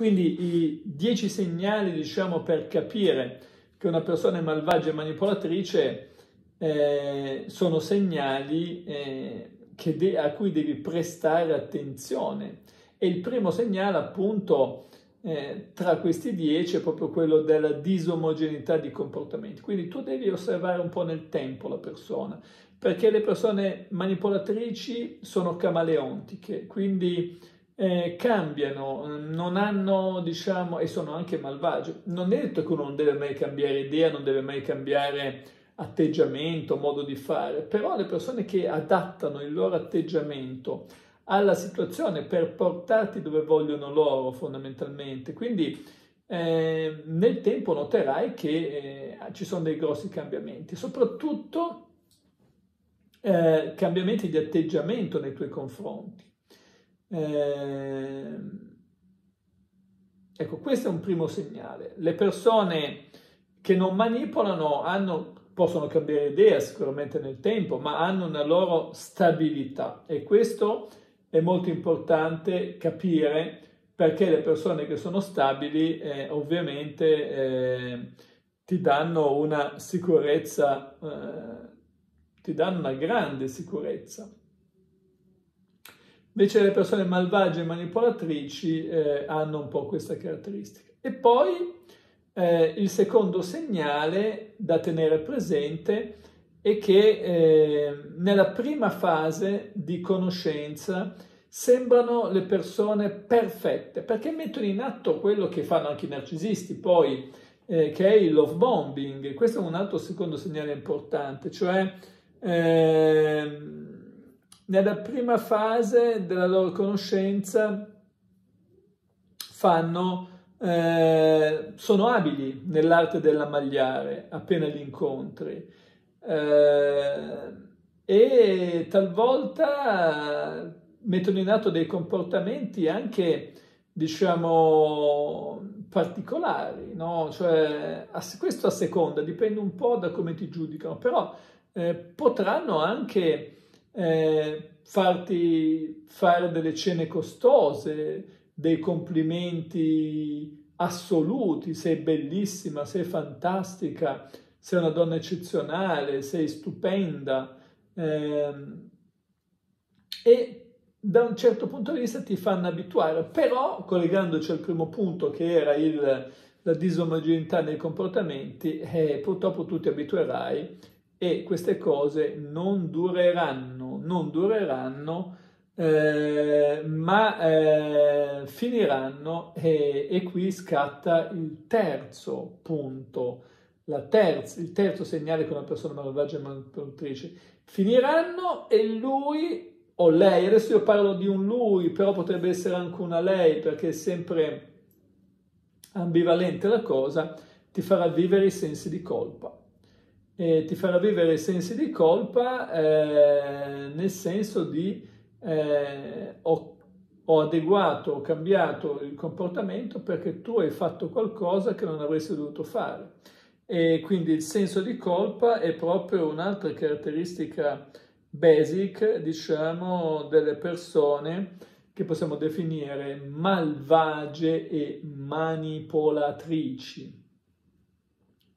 Quindi i dieci segnali, diciamo, per capire che una persona è malvagia e manipolatrice eh, sono segnali eh, de- a cui devi prestare attenzione. E il primo segnale, appunto, eh, tra questi dieci è proprio quello della disomogeneità di comportamenti. Quindi tu devi osservare un po' nel tempo la persona, perché le persone manipolatrici sono camaleontiche, quindi eh, cambiano, non hanno, diciamo, e sono anche malvagie. Non è detto che uno non deve mai cambiare idea, non deve mai cambiare atteggiamento, modo di fare, però le persone che adattano il loro atteggiamento alla situazione per portarti dove vogliono loro fondamentalmente. Quindi eh, nel tempo noterai che eh, ci sono dei grossi cambiamenti, soprattutto eh, cambiamenti di atteggiamento nei tuoi confronti. Eh, ecco, questo è un primo segnale. Le persone che non manipolano hanno, possono cambiare idea sicuramente nel tempo, ma hanno una loro stabilità e questo è molto importante capire perché le persone che sono stabili eh, ovviamente eh, ti danno una sicurezza, eh, ti danno una grande sicurezza. Invece le persone malvagie e manipolatrici eh, hanno un po' questa caratteristica. E poi eh, il secondo segnale da tenere presente e che eh, nella prima fase di conoscenza sembrano le persone perfette, perché mettono in atto quello che fanno anche i narcisisti, poi eh, che è il love bombing. Questo è un altro secondo segnale importante, cioè eh, nella prima fase della loro conoscenza fanno, eh, sono abili nell'arte dell'ammagliare appena li incontri eh, e talvolta mettono in atto dei comportamenti anche, diciamo, particolari, no? Cioè, questo a seconda, dipende un po' da come ti giudicano, però eh, potranno anche eh, farti fare delle cene costose, dei complimenti assoluti, sei bellissima, sei fantastica, sei una donna eccezionale, sei stupenda eh, e da un certo punto di vista ti fanno abituare, però collegandoci al primo punto che era il, la disomogeneità nei comportamenti, eh, purtroppo tu ti abituerai e queste cose non dureranno, non dureranno, eh, ma eh, finiranno e, e qui scatta il terzo punto terza, il terzo segnale che una persona malvagia e manipolatrice, finiranno e lui o lei, adesso io parlo di un lui, però potrebbe essere anche una lei perché è sempre ambivalente la cosa, ti farà vivere i sensi di colpa. E ti farà vivere sensi di colpa eh, nel senso di eh, ho, ho adeguato, ho cambiato il comportamento perché tu hai fatto qualcosa che non avresti dovuto fare e quindi il senso di colpa è proprio un'altra caratteristica basic, diciamo, delle persone che possiamo definire malvagie e manipolatrici.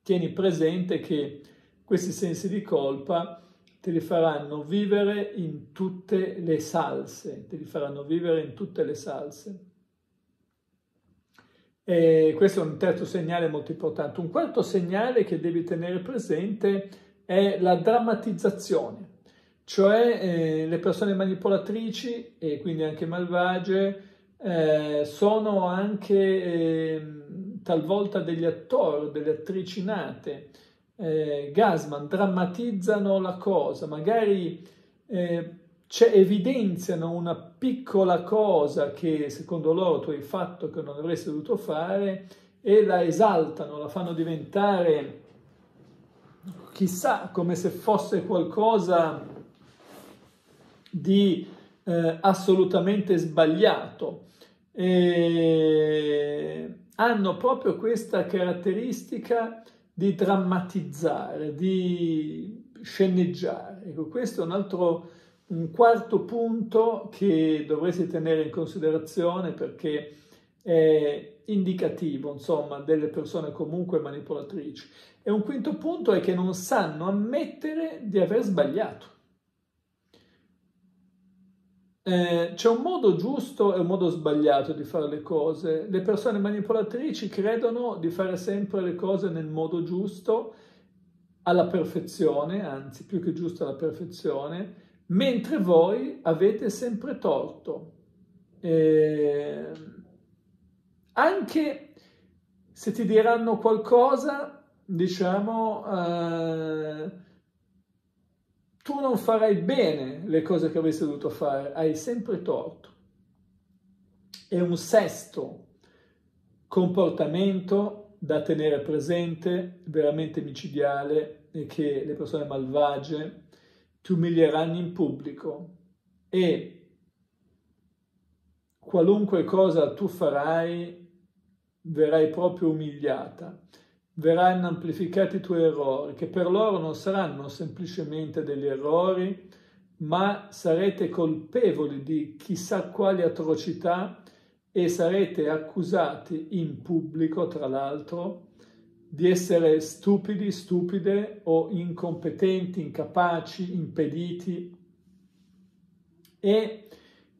Tieni presente che questi sensi di colpa te li faranno vivere in tutte le salse, te li faranno vivere in tutte le salse. E questo è un terzo segnale molto importante. Un quarto segnale che devi tenere presente è la drammatizzazione, cioè eh, le persone manipolatrici e quindi anche malvagie eh, sono anche eh, talvolta degli attori, delle attrici nate. Eh, Gasman drammatizzano la cosa, magari eh, evidenziano una piccola cosa che secondo loro tu hai fatto che non avresti dovuto fare e la esaltano, la fanno diventare chissà come se fosse qualcosa di eh, assolutamente sbagliato. E hanno proprio questa caratteristica di drammatizzare, di sceneggiare. Ecco, questo è un altro un quarto punto che dovresti tenere in considerazione perché è indicativo, insomma, delle persone comunque manipolatrici. E un quinto punto è che non sanno ammettere di aver sbagliato. Eh, c'è un modo giusto e un modo sbagliato di fare le cose. Le persone manipolatrici credono di fare sempre le cose nel modo giusto, alla perfezione, anzi più che giusto alla perfezione, mentre voi avete sempre torto. Eh, anche se ti diranno qualcosa, diciamo, eh, tu non farai bene le cose che avresti dovuto fare, hai sempre torto. E un sesto comportamento da tenere presente, veramente micidiale, è che le persone malvagie ti umilieranno in pubblico e qualunque cosa tu farai verrai proprio umiliata verranno amplificati i tuoi errori, che per loro non saranno semplicemente degli errori, ma sarete colpevoli di chissà quali atrocità e sarete accusati in pubblico, tra l'altro, di essere stupidi, stupide o incompetenti, incapaci, impediti. E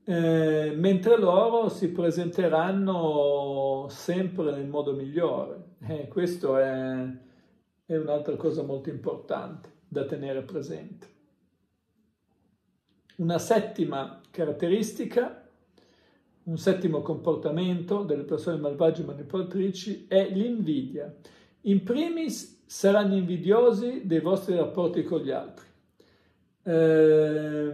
eh, mentre loro si presenteranno sempre nel modo migliore. Eh, questo è, è un'altra cosa molto importante da tenere presente. Una settima caratteristica, un settimo comportamento delle persone malvagie manipolatrici è l'invidia. In primis saranno invidiosi dei vostri rapporti con gli altri. Eh,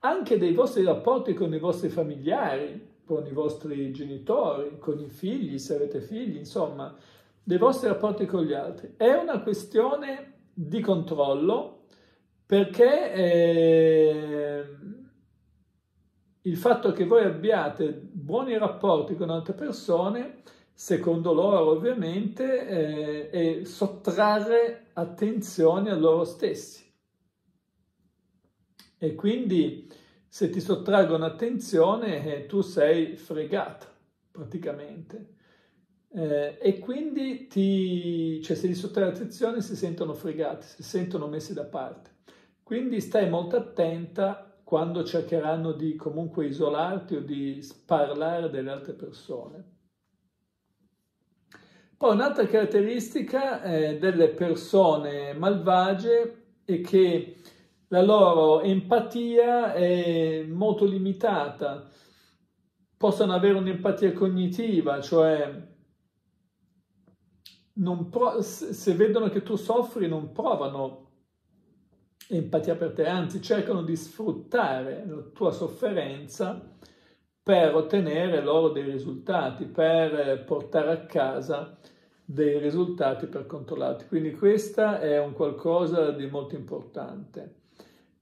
anche dei vostri rapporti con i vostri familiari, con i vostri genitori, con i figli, se avete figli, insomma, dei vostri rapporti con gli altri. È una questione di controllo perché eh, il fatto che voi abbiate buoni rapporti con altre persone, secondo loro ovviamente, eh, è sottrarre attenzione a loro stessi. E quindi se ti sottraggono attenzione eh, tu sei fregata praticamente. Eh, e quindi ti, cioè, se gli sottrae attenzione si sentono fregati, si sentono messi da parte. Quindi stai molto attenta quando cercheranno di comunque isolarti o di parlare delle altre persone. Poi un'altra caratteristica eh, delle persone malvagie è che la loro empatia è molto limitata, possono avere un'empatia cognitiva, cioè pro- se vedono che tu soffri non provano empatia per te, anzi cercano di sfruttare la tua sofferenza per ottenere loro dei risultati, per portare a casa dei risultati per controllarti. Quindi questa è un qualcosa di molto importante.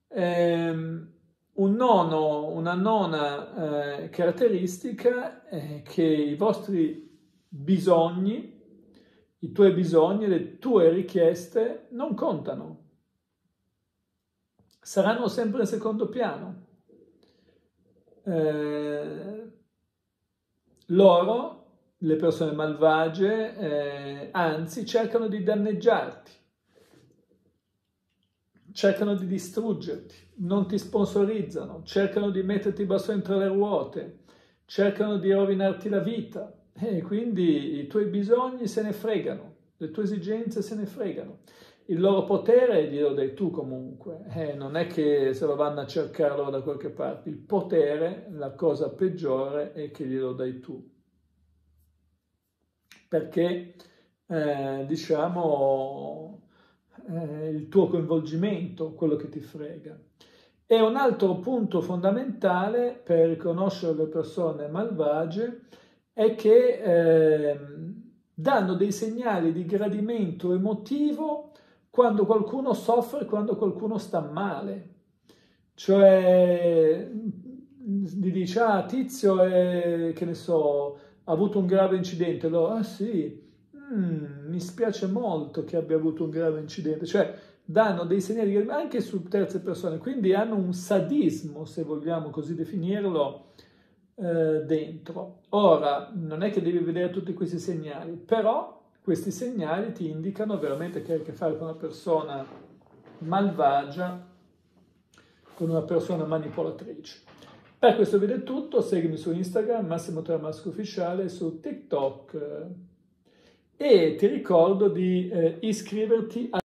Ehm, un nono, una nona eh, caratteristica è che i vostri bisogni, i tuoi bisogni, le tue richieste non contano. Saranno sempre in secondo piano. Eh, loro, le persone malvagie, eh, anzi cercano di danneggiarti cercano di distruggerti, non ti sponsorizzano, cercano di metterti i bastoni tra le ruote, cercano di rovinarti la vita e quindi i tuoi bisogni se ne fregano, le tue esigenze se ne fregano. Il loro potere glielo dai tu comunque, eh, non è che se lo vanno a cercarlo da qualche parte, il potere, la cosa peggiore è che glielo dai tu. Perché, eh, diciamo, eh, il tuo coinvolgimento, quello che ti frega. E un altro punto fondamentale per riconoscere le persone malvagie è che eh, danno dei segnali di gradimento emotivo quando qualcuno soffre, quando qualcuno sta male. Cioè, gli dice, ah, tizio è, che ne so, ha avuto un grave incidente. Allora, ah sì, mm, mi spiace molto che abbia avuto un grave incidente, cioè danno dei segnali anche su terze persone, quindi hanno un sadismo, se vogliamo così definirlo, eh, dentro. Ora, non è che devi vedere tutti questi segnali, però questi segnali ti indicano veramente che hai a che fare con una persona malvagia, con una persona manipolatrice. Per questo video è tutto, seguimi su Instagram, Massimo Tramasco Ufficiale, su TikTok e ti ricordo di eh, iscriverti a